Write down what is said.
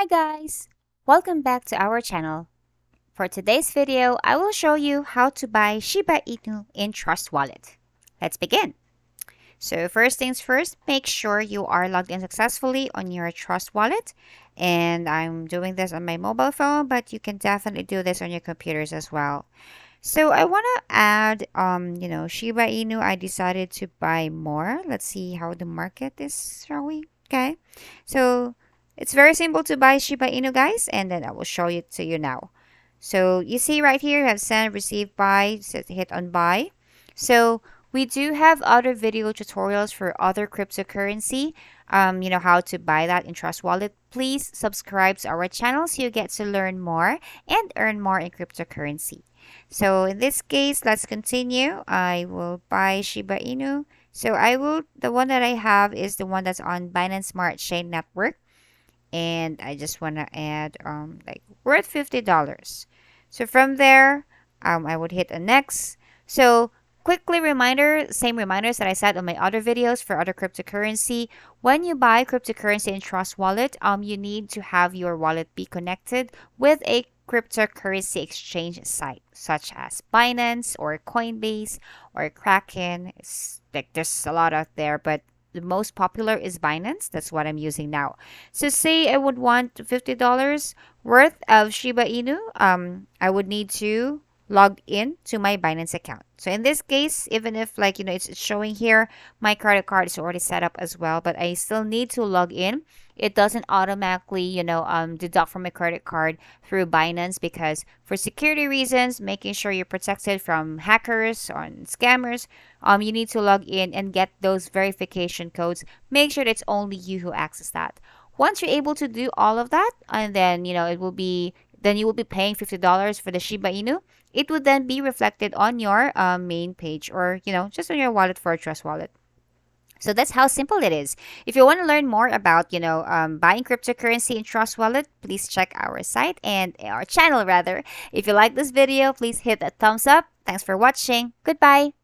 Hi guys! Welcome back to our channel. For today's video, I will show you how to buy Shiba Inu in Trust Wallet. Let's begin. So first things first, make sure you are logged in successfully on your Trust Wallet. And I'm doing this on my mobile phone, but you can definitely do this on your computers as well. So I want to add, um, you know, Shiba Inu. I decided to buy more. Let's see how the market is showing. Okay. So it's very simple to buy Shiba Inu, guys. And then I will show it to you now. So you see right here, you have send, receive, buy. So hit on buy. So we do have other video tutorials for other cryptocurrency, um, you know, how to buy that in Trust Wallet. Please subscribe to our channel so you get to learn more and earn more in cryptocurrency. So in this case, let's continue. I will buy Shiba Inu. So I will, the one that I have is the one that's on Binance Smart Chain Network. And I just want to add um, like worth $50. So from there, um, I would hit a next. So quickly reminder, same reminders that I said on my other videos for other cryptocurrency. When you buy cryptocurrency in Trust Wallet, um, you need to have your wallet be connected with a cryptocurrency exchange site such as Binance or Coinbase or Kraken. It's like there's a lot out there, but the most popular is Binance. That's what I'm using now. So say I would want $50 worth of Shiba Inu. Um, I would need to log in to my Binance account. So in this case, even if like, you know, it's showing here, my credit card is already set up as well, but I still need to log in. It doesn't automatically, you know, um, deduct from my credit card through Binance because for security reasons, making sure you're protected from hackers or scammers, um, you need to log in and get those verification codes. Make sure that it's only you who access that. Once you're able to do all of that, and then, you know, it will be then you will be paying $50 for the Shiba Inu. It would then be reflected on your uh, main page or, you know, just on your wallet for a Trust Wallet. So that's how simple it is. If you want to learn more about, you know, um, buying cryptocurrency in Trust Wallet, please check our site and our channel rather. If you like this video, please hit that thumbs up. Thanks for watching. Goodbye.